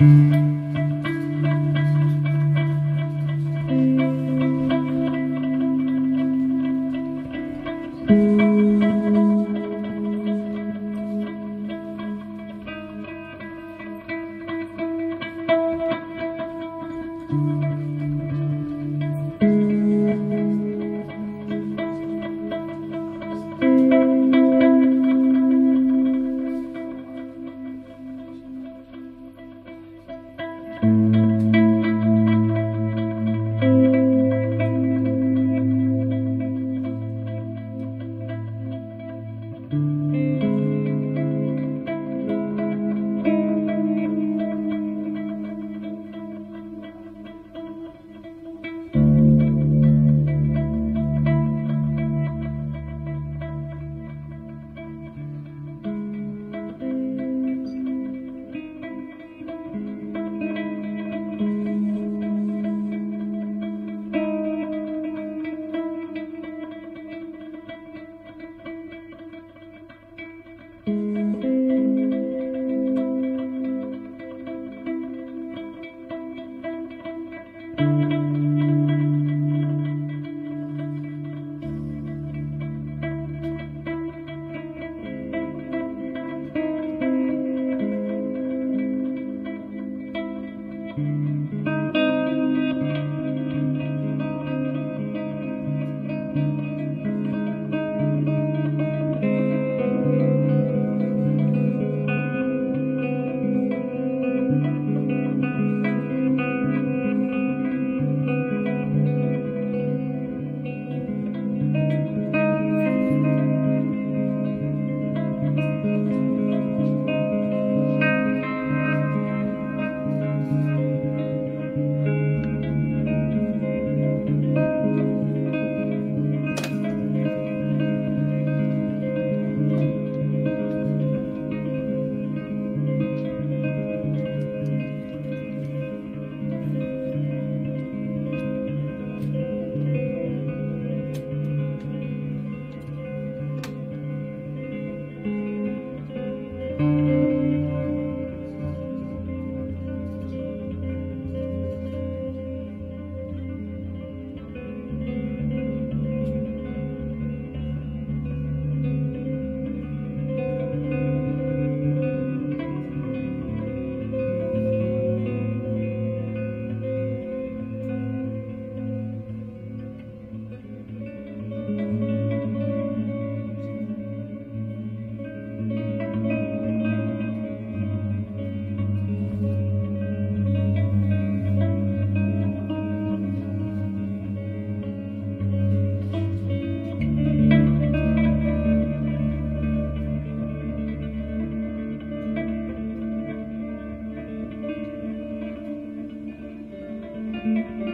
Mm-hmm. Música